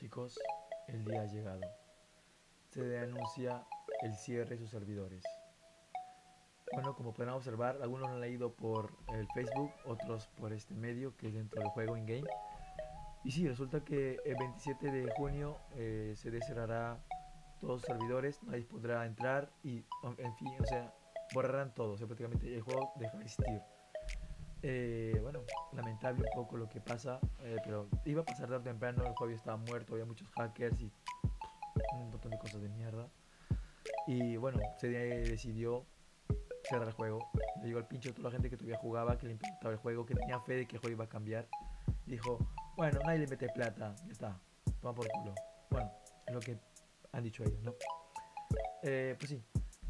Chicos, el día ha llegado. Se anuncia el cierre de sus servidores. Bueno, como pueden observar, algunos lo han leído por el Facebook, otros por este medio que es dentro del juego in-game. Y sí, resulta que el 27 de junio eh, se cerrará todos los servidores, nadie podrá entrar y, en fin, o sea, borrarán todo, o sea, prácticamente el juego dejará de existir. Eh, bueno, lamentable un poco lo que pasa, eh, pero iba a pasar tarde o temprano, el juego estaba muerto, había muchos hackers y un montón de cosas de mierda. Y bueno, se decidió cerrar el juego. Le digo al pincho a toda la gente que todavía jugaba, que le importaba el juego, que tenía fe de que el juego iba a cambiar. dijo, bueno, nadie le mete plata, ya está, toma por culo. Bueno, es lo que han dicho ellos, ¿no? Eh, pues sí,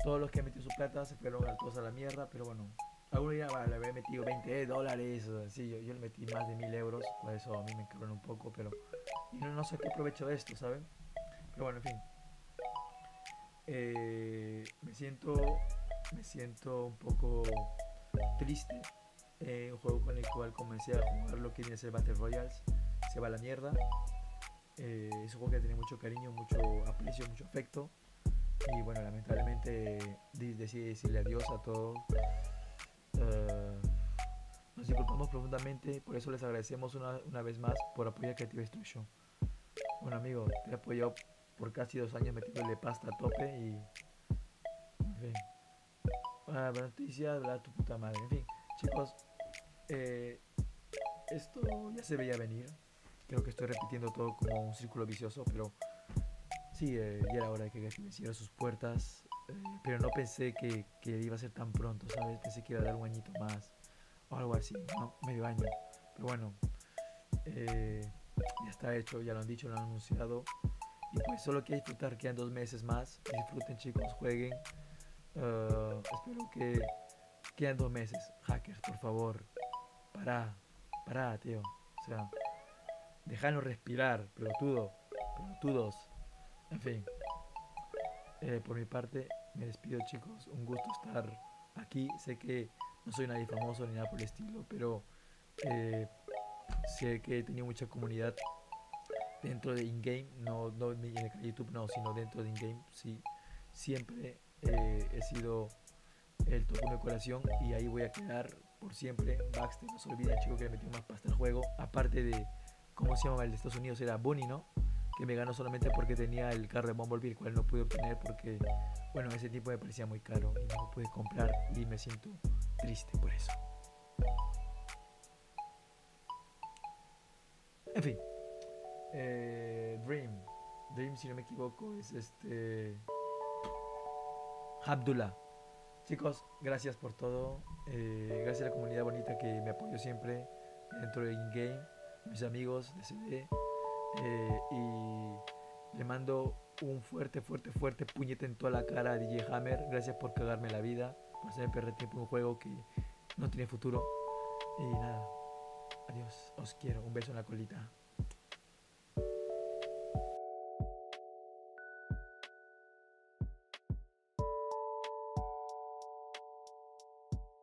todos los que han metido su plata se fueron a todos a la mierda, pero bueno, Algunos ya le había metido 20 dólares, así, yo, yo, le metí más de 1000 euros, por eso a mí me encargaron un poco, pero y no, no sé qué provecho de esto, ¿saben? Pero bueno, en fin. Eh, me siento me siento un poco triste. Eh, un juego con el cual comencé a jugar lo que viene a ser Battle Royals se va a la mierda. Eh, es un juego que tiene mucho cariño, mucho aprecio, mucho afecto. Y bueno, lamentablemente decidí decirle adiós a todos. Uh, nos disculpamos profundamente, por eso les agradecemos una, una vez más por apoyar Creative Destruction. Bueno, amigo, te he apoyado por casi dos años metiéndole pasta a tope y. En fin. Una buena noticia, la tu puta madre. En fin, chicos, eh, esto ya se veía venir. Creo que estoy repitiendo todo como un círculo vicioso, pero sí, eh, ya era hora de que me cierre sus puertas. Pero no pensé que, iba a ser tan pronto, ¿sabes? Pensé que iba a dar un añito más o algo así, ¿no? Medio año. Pero bueno, eh, ya está hecho, ya lo han dicho, lo han anunciado. Y pues solo que disfrutar, quedan dos meses más. Disfruten chicos, jueguen. Uh, espero que quedan dos meses. Hackers, por favor. Pará, pará, tío. O sea, déjanos respirar, pelotudo. Pelotudos. En fin. Eh, por mi parte, me despido chicos. Un gusto estar aquí. Sé que no soy nadie famoso ni nada por el estilo, pero eh, sé que he tenido mucha comunidad dentro de in-game, no, no en el YouTube, no, sino dentro de in-game, sí, siempre eh, he sido el top 1 de corazón y ahí voy a quedar por siempre. Baxter, no se olviden, chico, que le metió más pasta al juego, aparte de, ¿cómo se llama el de Estados Unidos? Era Bunny, ¿no? Que me ganó solamente porque tenía el carro de Bumblebee, el cual no pude obtener porque, bueno, ese tipo me parecía muy caro y no lo pude comprar y me siento triste por eso. En fin. Eh, Dream. Dream, si no me equivoco, es este. Abdullah. Chicos, gracias por todo. Eh, gracias a la comunidad bonita que me apoyó siempre dentro de in-game, mis amigos de. Eh, y le mando un fuerte, fuerte, fuerte puñete en toda la cara a DJ Hammer. Gracias por cagarme la vida, por hacerme perder tiempo en un juego que no tiene futuro. Y nada, adiós, os quiero. Un beso en la colita.